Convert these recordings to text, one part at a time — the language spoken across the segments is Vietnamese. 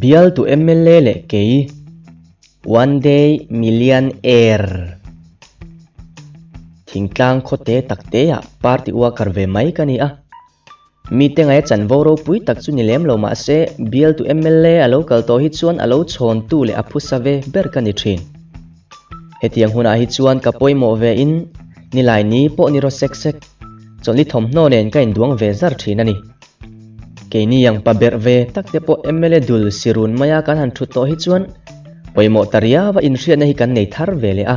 bial tu MLA kei one day million air. Thỉnh tlang millionaire thingtlang khote takte ya party wa karve mai kani a. Mi te ngay chan voro pui tak chu ni lem lo ma se bial tu MLA a local to hi chuan a lo chhon tu le a phu save ber kani thin. Hetiang huna hi chuan ka mo ve in Nilai ni po ni ro sek sek. Chon li thom no nen ka in duang ve zar trin ani ke ni yang pa ber ve, tak te po MLA dul sirun maya kan han thu to hi chuan. Poimo taria wa in ria na hi kan nei thar ve le a.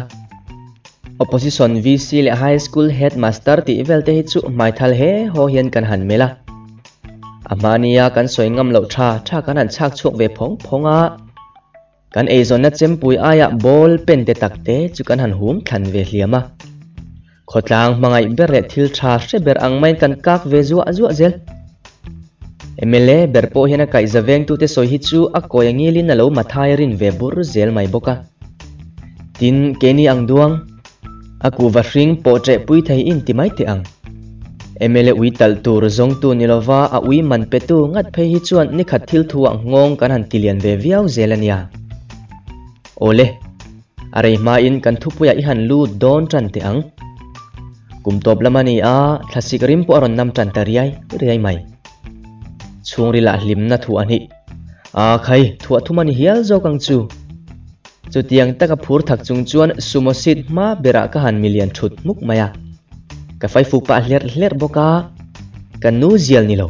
Opposition VC le high school headmaster ti vel te hi chu mai thal he ho hian kan han mela. Amania kan soingam lo tha tha kan han chak chuak ve phong phonga kan ei zon na chempui aya ball pen te takte chu kan han hum than ve hliama khotlang mangai bere thil tha se ber ang kan kak ve zuwa zuwa zel. MLA berpo hian kai zaveng tu te soi hi chu a koyangi lin na lo mathai rin ve bur zel mai boka tin keni ang duang aku va hring po tre pui thei in ti mai te ang MLA ui tal tur zong tu nilova a ui man pe tu ngat phei hi chuan ni khat thil thuang ngong kan han tilian ve viau zelania ole are ma in kan thu puya i han lu don tran te ang kum top lamani a thlasik rim po aron nam tran tariai riai mai chung rila hlim na thu ani. À, a khai thu thumani hial zo kang chu. Chu tiang taka phur thak chung chuan sumo sit ma bera ka han million thut muk maya. Ka fai fu pa hler hler boka. Kan nu zial ni lo.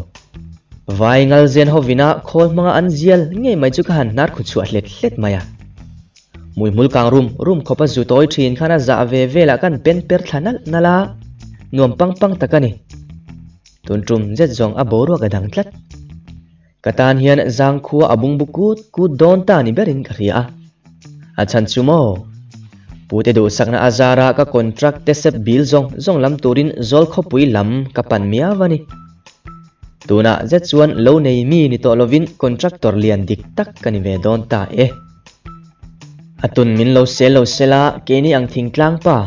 Vai ngal zen ho vina khol manga an zial nge mai chu ka han nar khu chu hlet hlet maya. Mui mul kang rum rum khopa zu toy thin khana za ve la kan pen per thanal nala. Nuam pang pang takani. Tun trum zet zong a boru ka dang tlat katan hian zang khua abung bukut ku don ta ni berin ka ria. A chan chumo pute do sakna azara ka contract te sep bil zong zong lam turin zol kho pui lam ka pan mia wani tuna zet chuan lo nei mi ni to lovin contractor lian dik tak kani ve don ta e. Atun min lo se lo sela ke ni ang thing tlang pa.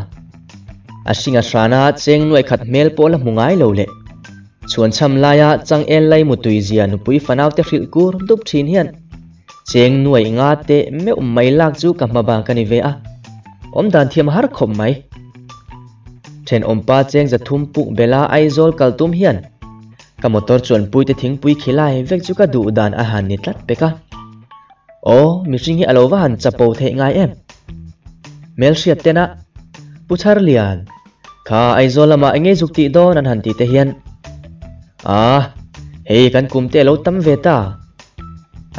A singa srana cheng noi khat mel po mungai lo le chuan cham laya chang en lai mu tui zia nu pui fanau te hril kur dup thin hian cheng nuai nga te me um mai lak chu ka ma ba kani ve a om dan thiam har khom mai then om pa cheng za thum pu bela aizol kal tum hian ka motor chuan pui te thing pui khilai vek chu ka du dan a han ni tlat peka o mi ring hi alowa han chapo the ngai em. Mel hriat tena puchar lian kha aizol lama enge zukti don nan han ti te hian à hei kan kum te lo tam ve ta.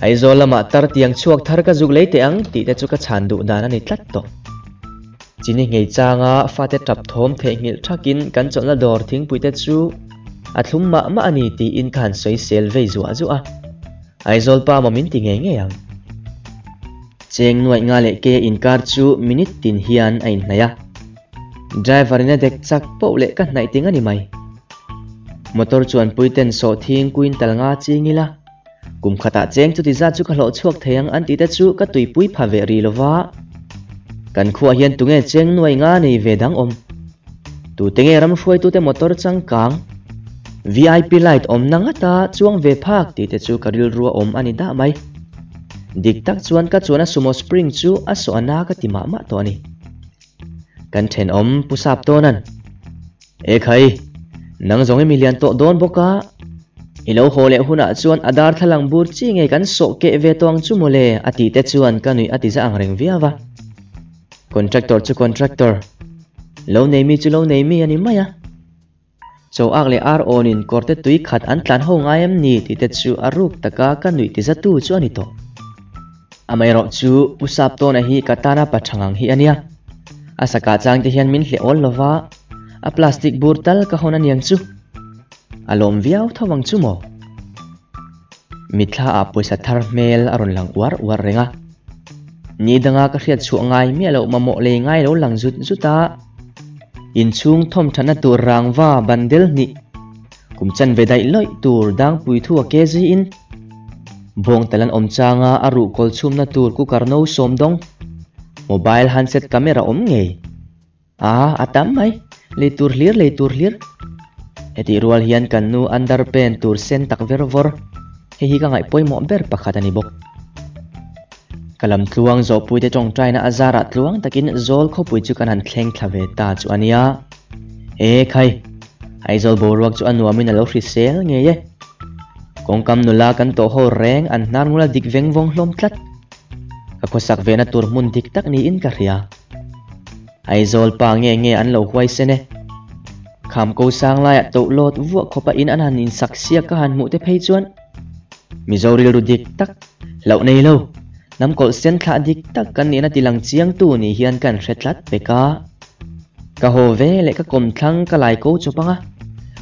Ai zo lama tar tiang chuak thar ka zuk lei te ang ti te chu ka chan du dan ani tlat to chini ngei changa fa te tap thom the ngil thakin kan chon la dor thing à, pui te chu a thlum ma ma ani ti in khan soi sel vei zu a zu a ai zol pa ma min ti nge nge ang. Cheng nuai nga le ke in kar chu minute tin hian ai naya à. driver na dek chak po le ka nai ting ani mai motor chuan puiten so thing kuin tal nga chingila kum khata cheng chu ti za chu khalo chuak theyang an ti te chu ka tui pui pha ve ri lova kan khuwa hian tunge cheng noi nga nei ve dang om tu tenge ram hruai tu te motor chang kang VIP light om nanga ta chuang ve phak ti te chu karil ruwa om ani da mai dik tak chuan ka chuan a sumo spring chu a so ana ka ti ma ma to ni kan then om pusap to nan e khai nang zong mi lian to don boka. Ilo hole huna chuan adar thalang bur chi nge kan so ke ve tong chu mole. Ati te chuan kanui ati za ang reng viawa contractor chu contractor. Lo nei mi chu lo nei mi ani maya. So ak le ar on in korte tui khat an tlan ho ngayam ni ti te chu aruk taka kanui ti za tu chu ani to. Amai ro chu usap to na hi katana pathangang hi ania. Asaka chang te hian min hle ol lova a plastic burtal ka hona niang chu. Alom viau thawang chu mo. Mitla a poisa thar mel aron lang war war renga. Ni danga ka hriat chu ngai mi lo mamo le ngai lo lang zut zuta in chung thom thana tur rangwa bandel ni. Kum chan ve dai loi tur dang pui thu ke ji in. Bong talan om changa aru kol chum na tur ku karno som dong. Mobile handset camera om nge a atam mai le tur hlir le tur hlir heti rual hian kan nu underpen tur sen tak ver vor hi hi ka ngai poimo ber pakhat ani bok kalam tluang zo pui te tong trai na azara tluang takin zol kho pui chu kan han thleng thlave ta chu ania e khai ai zol bo ruak chu anu amin alo hri sel nge ye. Kong kam nula kan to ho reng an nar ngula dik veng vong hlom tlat. Ka khosak ve na tur mun dik tak ni in ka ria ai zol pa nghe nghe an lo huai se ne kham ko sang lai to lot vu khopa in an han in saksia ka han mu te phei chuan mizori ru dik tak lo nei lo nam kol sen kha dik tak kan ni na tilang chiang tu ni hian kan hretlat peka ka ho ve le ka kom thlang ka lai ko chopanga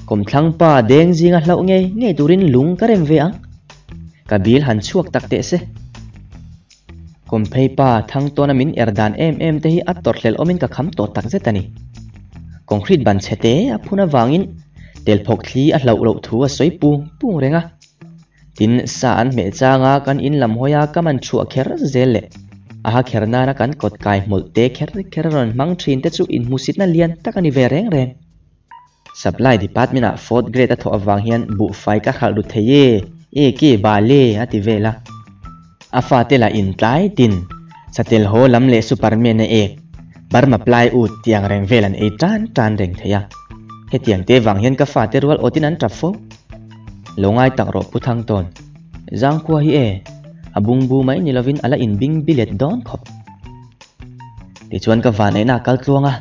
kom thlang pa deng zinga hlau nge nge turin lung ka rem ve ang ka bil han chuak tak te se คมเพย์ป้าทั้งตัวน้ามินเอร์ดานเอ็มเอ็มเตฮีอัตตอร์เลลอมินก็บคำตัวตักเจตันีคอนกรีตบันเชเตอพูนาวางอินเดลพกที่อัตเหลาเหลาทัวสวยปูปูเรงะทินสานเมจางากันอินลำหอยากัมันชัวเคร์เซเลอาเคร์นานักันกดกายหมดเตเคร์เคร์รอนมังทรินเตจูอินมุสิตนาเลียนตะกันิเวรเรงเรงสับไล่ดิปัตมินาโฟร์เกรดอัตอวางเฮียนบุไฟกับขาลุเทเยเอกีบาเล่อติเวละ afa te la in tlai tin. Satel ho lam le superman e ek. Bar ma plai u tiang reng velan e tan tan reng thaya he tiang te wang hian ka fa te rual otin an trafo longai tak ro puthang ton. Jang kwa hi e. Abung bu mai nilovin ala in bing bilet don khop. Ti chuan ka van e na kal tluanga.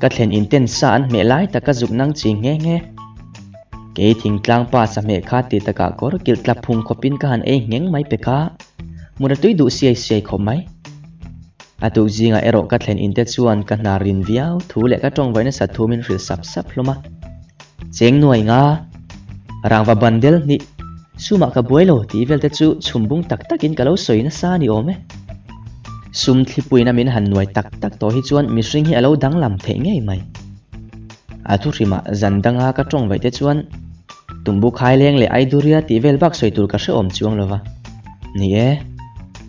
Ka thlen in ten sa an me lai ta ka zuk nang chi nge nge ke thing tlang pa sa me kha ti ta ka kor kil tla phung khopin ka han e ngeng mai pe ka muna tui du siai siai khop mai atu zinga ero ka thlen in te chuan ka na rin viau thu le ka tong vai na sa thu min ril sap sap loma cheng nuai nga rangwa bandel ni suma ka buailo ti vel te chu chumbung tak takin kalo soina sa ni ome sum thlipui na min han nuai tak tak to hi chuan mihring hi alo dang lam the ngei mai a thu rima zandanga ka tong vai te chuan tumbu khai leng le ai duria ti vel bak soi tur ka hre om chuang lova ni e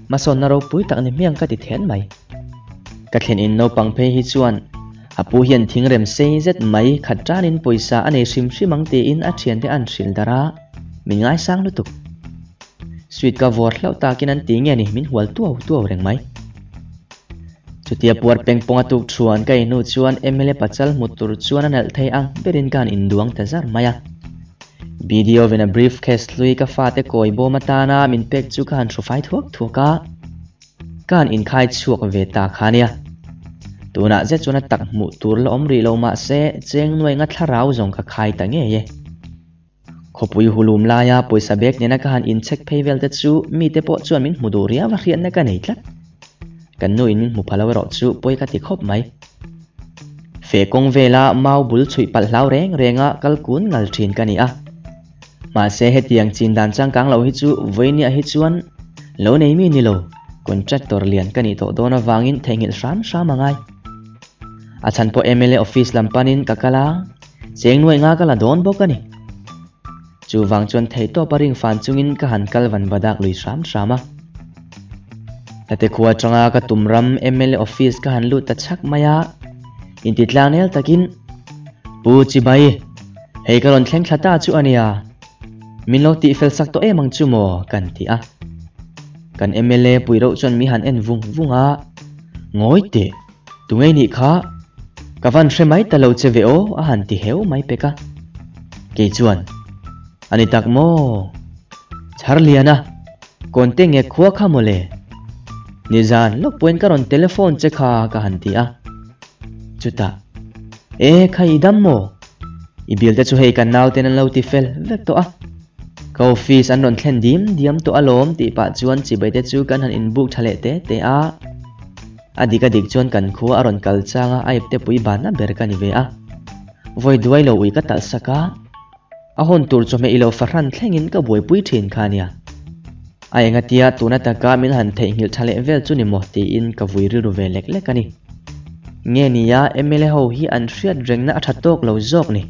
ma son na ro pui tak ni miang ka ti then mai ka thlen in no pang phe hi chuan apu hian thing rem sei zet mai khat tran in poisa ane sim simang te in a thian te an hril dara min ngai sang lutuk sweet ka vor hlau takin an ti nge ni min hual tuau tuau reng mai chutia puar pengpong atuk chuan ka inu chuan mla pachal mutur chuan anal thei ang berin kan induang ta zar maya video vena briefcase lui ka fa te koi bo mata na min pek chu kan thrufai thuak thuaka kan in khai chuak ve ta khania tuna je chuna tak mu tur lo om ri lo ma se cheng nuai nga tharau zong ka khai ta nge ye khopui hulum la ya poisa bek ne na kan in check pay vel te chu mi te po chuan min muduria wa rian na ka nei tlat kan nu in mu phalo ro chu poi ka ti khop mai fe kong vela mau bul chui pal hlau reng renga kal kun ngal thin ka ni mà sẽ hết tiếng chín đàn trang cáng lâu hít chú với voinia hết chuan lâu này mi ni lo contractor lian ka ni to dona wangin thengil ram mà ngay. À chan po mla office làm panin kakala cheng là đón bốc don bokani chú vang chuan thấy to paring fan chungin hàn han kal van badak lui ram rama tate khuwa changa ka tumram mla office ka han lu ta chak maya in ti tlang nel takin pu chi bai hei ka ron thleng thlata chu ania à min lo ti fel sak to emang chu mo kan ti a. Kan mla pui ro chon mi han en vung vunga ngoi te. Tu tungai ni kha. Ka van hre mai ta lo che ve o. A han ti heu mai pe ka. Ke chuan. Ani tak mo char liana konte nge khuwa kha mo le. Mole nizan lok point karon telephone che kha ka han ti a. Chuta e khai dam mo ibil te chu hei kan nau ten an lo ti fel vek to a ka office San ron thlen dim, diam to alom ti pa chuan chi bai te chu kan han in book thale te te a. Adika dik chuan kan khuwa aron kal changa aip te pui ban na ber ka ni ve a. Voi duai lo ui ka tal saka a. Hon tur chome ilo farhan thlengin ka boi pui thin khania ai nga tia tuna ta ka min han thei ngil thale vel chu ni mo ti in ka vui ri ru ve lek lek ani. Nge ni ya mla ho hi an hriat reng na thatok lo jok ni.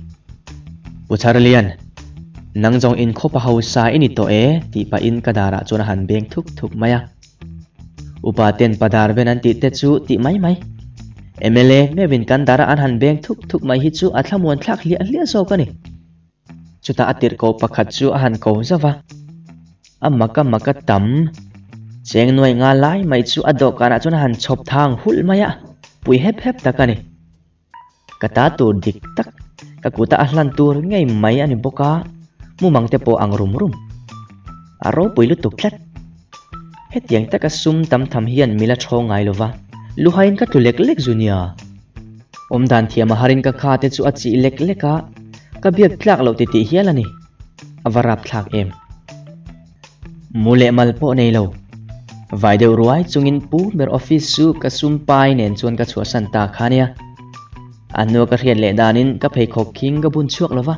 นังจงอินโคปะเฮาซาอินิโตเอตีปะอินกระดาระจนหันเบงทุกทุกมายะอุปาเตนปดารเวนันติเตจูติไม่ไม่เอเมเลเมวินกันดาระอันหันเบงทุกทุกไม่ฮิจูอัตละมวนทักเลียเลียโซกันนี่จุตาอัติรโกปะขัดจูอันโกซะวะอัมมะกะมะกะตัมเจงหน่วยงานไลไม่จูอัดดอกการะจนหันชบทางหุลมายะปุยเฮปเฮปตะกันนี่กะตาตูดิกตักกะกูตาอัลลันตูร์ไงไม่อันนี้บกา hian mila tho ngai lova. Luhain ka tulek-lek lek zunia om dan thiam harin ka kate su at si ilek-leka. ka. Tlak lo titi hiyalani. avarap tlak em. Mule mal po na lo. Vai deu ruai chungin pu mer office su ka sum nen chuan ka chua san ta khania Ano ka rian le danin ka phei khok king ka bun chuak lova.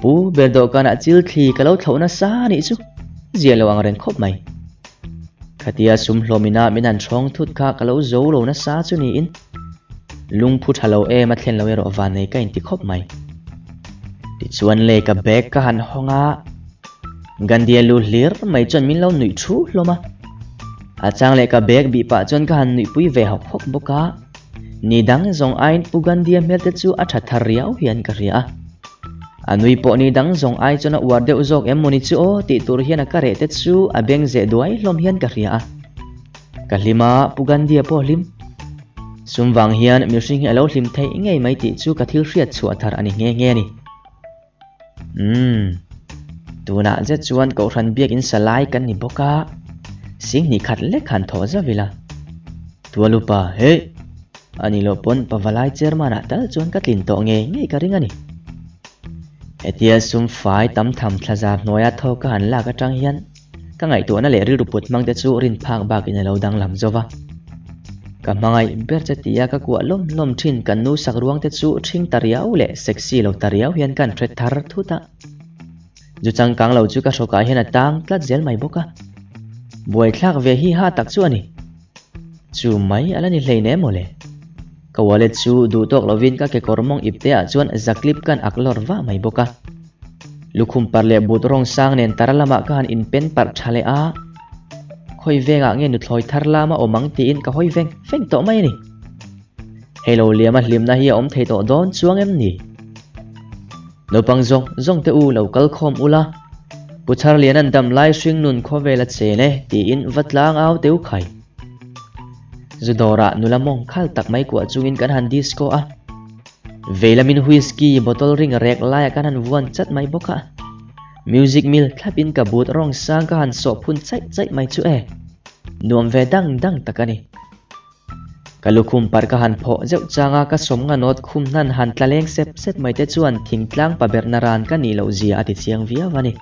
Pu ber do kana chil thli ka lo thlona sa ni chu zia lo ang ren khop mai khatia sum hlomina minan thong thut kha ka lo zo lo na sa chu ni in lung phut halo e ma thlen lo ero van nei ka in ti khop mai ti chuan le ka bek ka han honga gandia lu hlir mai chon min lo nui thu hloma a chang le ka bek bi pa chon ka han nui pui ve hok hok boka ni dang zong ain pu gandia mel te chu a tha thar riau hian ka ria anui po ni dang zong ai chona war de uzok em moni chu o, ti tur hian a ka re te chu, a beng ze duai hlom hian ka ria ka lima pu gandia po lim sum wang hian mi hring alo hlim thei ngei mai ti chu ka thil hriat chu athar ani nge nge ni. Um tuna je chuan ko ran biak in salai kan ni boka. Sing ni khat le khan tho za vila. Tualupa he ani lo pon pavalai chairman atal chuan ka tlin to nge nge ka ring ani etia sum fai tam tham thlaza noya tho ka han la ka tang hian ka ngai to na le ri ruput mang te chu rin phak bak in lo dang lam zowa ka mangai ber cha tia ka kwa lom lom thin kan nu sak ruang te chu thing tariau le sexy lo tariau hian kan thret thar thuta ju chang kang lo chu ka shoka hian a tang tlat zel mai boka buai thlak ve hi ha tak chu ani chu mai alani hleine mole ka wallet chu du tok lovin ka ke kormong ipte a chuan zaklip kan aklor wa mai boka. Lukhum parle but rong sang nen taralama ka han in pen par thale a. Khoi venga nge nu thloi thar lama omang ti in ka hoi veng feng to mai ni. Hello liama hlim na hi om thei to don chuang em ni. No pang zong zong te u lo kal khom ula. Puchar lian an dam lai swing nun kho vela che ne ti in vatlang au teu khai zudora, nulamong khal tak mai kwa chungin kan han disco a velamin whisky bottle ring rek lai kan han vuan chat mai boka music mill thlap in ka but rong sang ka han so phun chai chai mai chu e nuam ve dang dang takani. Kalukhum par ka han pho zeu changa ka som nga not khum nan han tlaleng sep set mai te chuan thing tlang pa ber naran ka ni lo zia ati chiang via wani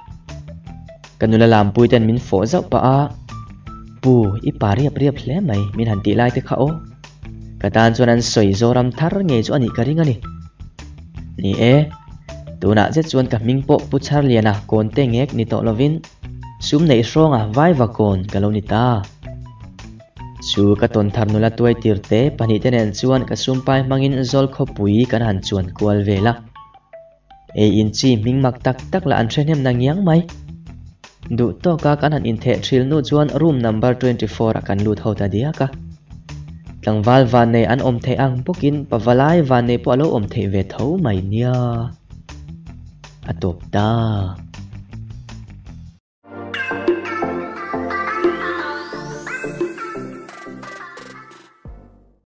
kanula lam pui ten min fo zau pa a pu i pari apri ple mai, min han ti lai te kha o. Katan chuan an soi zoram thar nge chu ani ka ring ani. Ni e tuna ah zet chuan ka ming po puchar liana ah kon te ngek ni to lovin sum nei ronga ah vai va kon kalo ni ta. Chu ka ton thar nula tuai tir te pani ten en chuan ka sum pai mangin zol kho pui kan han chuan kwal vela e in chi ming mak tak tak la an thren hem nang to ka kan han in the thil nu chuan room number 24 a kan lut ho ta dia ka. Tlangwal van nei an om thei ang pokin pavalai van nei po alo om thei ve tho mai nia. Atop ta.